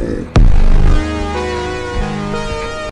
Eh,